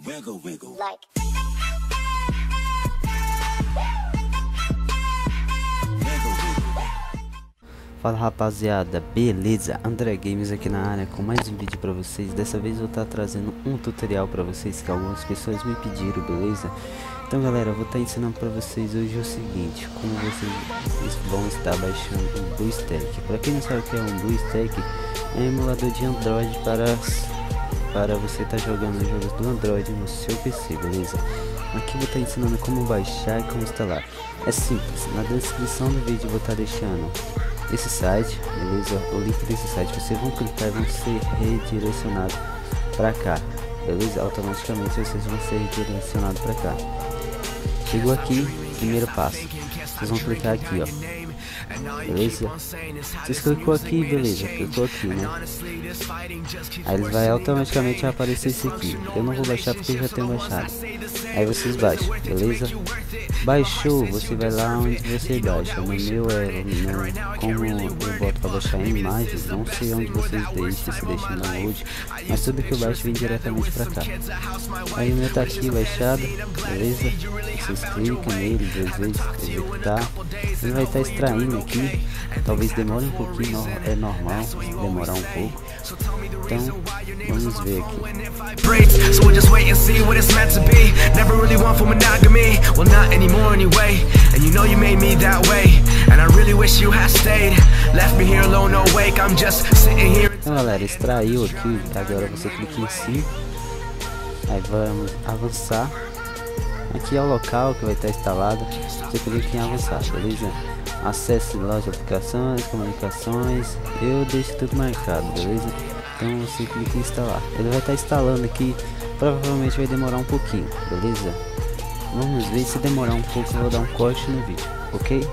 Wiggle, wiggle. like. Fala rapaziada, beleza? André Games aqui na área com mais um vídeo pra vocês Dessa vez eu vou estar trazendo um tutorial pra vocês que algumas pessoas me pediram, beleza? Então galera, eu vou estar ensinando pra vocês hoje o seguinte Como vocês vão estar baixando o BlueStack Pra quem não sabe o que é um BlueStack É um emulador de Android para, para você estar jogando jogos do Android no seu PC, beleza? Aqui vou estar ensinando como baixar e como instalar É simples, na descrição do vídeo vou estar deixando esse site, beleza? O link desse site, vocês vão clicar e vão ser redirecionados para cá, beleza? Automaticamente vocês vão ser redirecionados para cá. Chegou aqui, primeiro passo. Vocês vão clicar aqui, ó. Beleza? Vocês clicou aqui, beleza? Clicou aqui, né? Aí ele vai automaticamente aparecer esse aqui. Eu não vou baixar porque eu já tenho baixado. Aí vocês baixam, beleza? Baixou, você vai lá onde você baixa. No meu é no, como eu boto para baixar imagens, não sei onde vocês deixam, se deixam download, mas tudo que eu baixo vem diretamente para cá. Aí o meu tá aqui baixado, beleza? Vocês clicam nele duas vezes, executar. Ele vai estar extraindo aqui, talvez demore um pouquinho, é normal demorar um pouco. Então, vamos ver aqui. breaks. So we'll just wait and see what it's meant to be. Never really want for monogamy. Well, not anymore anyway. And you know you made me that way. And I really wish you had stayed. Left me here alone, awake. I'm just sitting here. Então galera, extraiu aqui, agora você clica em si Aí vamos avançar Aqui é o local que vai estar instalado Você clica em avançar, beleza? Acesse loja aplicações, comunicações Eu deixo tudo marcado, beleza? Então você clica em instalar Ele vai estar instalando aqui Provavelmente vai demorar um pouquinho, beleza? Vamos ver se demorar um pouco eu vou dar um corte no vídeo, ok?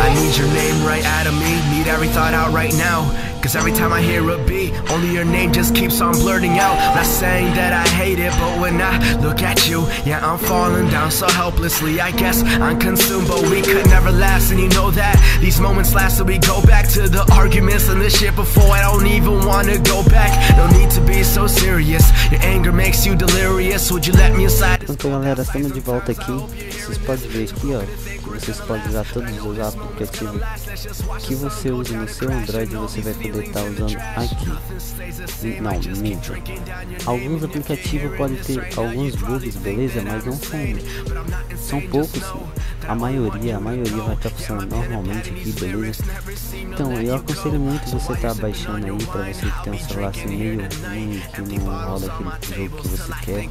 I need your name right out of me. Need every thought out right now. Cause every time I hear a beat, only your name just keeps on blurting out. Not saying that I hate it, but when I look at you, yeah, I'm falling down so helplessly. I guess I'm consumed, but we could never last, and you know that. These moments last, so we go back to the arguments and the shit before. I don't even wanna go back. No need to be so serious. Your anger makes you delirious. Would you let me inside? Então galera, estamos de volta aqui. Vocês podem ver aqui, ó. Vocês podem usar todos os aplicativos que você usa no seu Android. Você vai poder estar usando aqui. Não, minto. Alguns aplicativos podem ter alguns bugs, beleza? Mas não são, são poucos. A maioria, a maioria vai estar funcionando normalmente aqui, beleza? Então eu aconselho muito você estar baixando aí para você que tem um celular assim meio ruim, que não roda aquele jogo que você quer.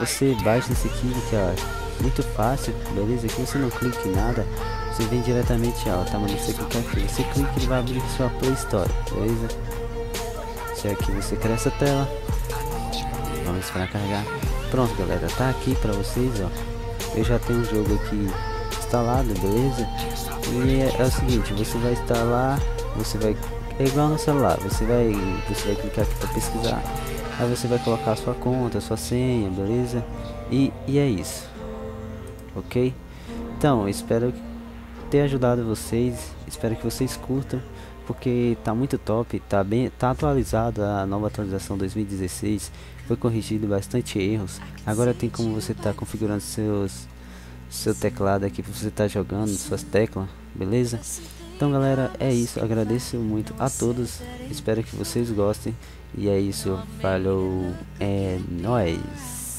Você baixa esse aqui que muito fácil, beleza? Aqui você não clica em nada, você vem diretamente, ó, tá, mano? Você clica aqui, você clica ele vai abrir sua Play Store, beleza? Se aqui você cria essa tela, vamos esperar carregar. Pronto, galera, tá aqui pra vocês, ó. Eu já tenho um jogo aqui instalado, beleza? E é, é o seguinte, você vai instalar, você vai é igual no celular, você vai você vai clicar aqui para pesquisar, aí você vai colocar a sua conta, a sua senha, beleza? E, e é isso. OK? Então, espero ter ajudado vocês, espero que vocês curtam, porque tá muito top, tá bem, tá atualizado a nova atualização 2016, foi corrigido bastante erros. Agora tem como você tá configurando seus seu teclado aqui para você estar jogando suas teclas, beleza? Então galera, é isso, agradeço muito a todos, espero que vocês gostem e é isso, falou, é nóis!